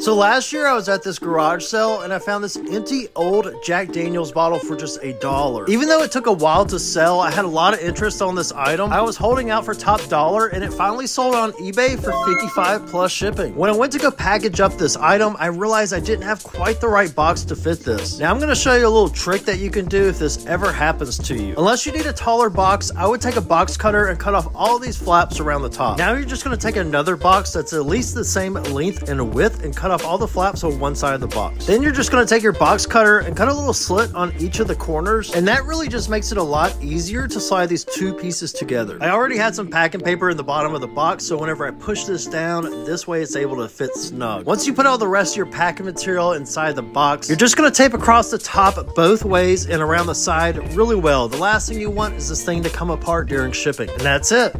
So last year I was at this garage sale and I found this empty old Jack Daniels bottle for just a dollar. Even though it took a while to sell, I had a lot of interest on this item. I was holding out for top dollar and it finally sold on eBay for 55 plus shipping. When I went to go package up this item, I realized I didn't have quite the right box to fit this. Now I'm going to show you a little trick that you can do if this ever happens to you. Unless you need a taller box, I would take a box cutter and cut off all these flaps around the top. Now you're just going to take another box that's at least the same length and width and cut cut off all the flaps on one side of the box. Then you're just going to take your box cutter and cut a little slit on each of the corners. And that really just makes it a lot easier to slide these two pieces together. I already had some packing paper in the bottom of the box. So whenever I push this down, this way it's able to fit snug. Once you put all the rest of your packing material inside the box, you're just going to tape across the top both ways and around the side really well. The last thing you want is this thing to come apart during shipping. And that's it.